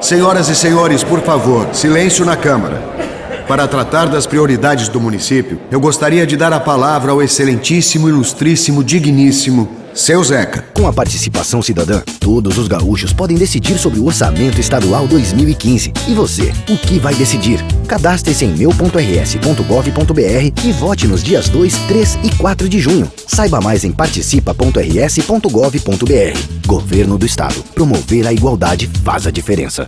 Senhoras e senhores, por favor, silêncio na Câmara. Para tratar das prioridades do município, eu gostaria de dar a palavra ao excelentíssimo, ilustríssimo, digníssimo seu Zeca. Com a participação cidadã, todos os gaúchos podem decidir sobre o Orçamento Estadual 2015. E você, o que vai decidir? Cadastre-se em meu.rs.gov.br e vote nos dias 2, 3 e 4 de junho. Saiba mais em participa.rs.gov.br. Governo do Estado. Promover a igualdade faz a diferença.